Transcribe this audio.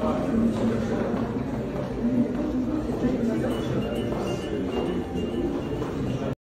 Thank you.